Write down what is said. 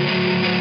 Música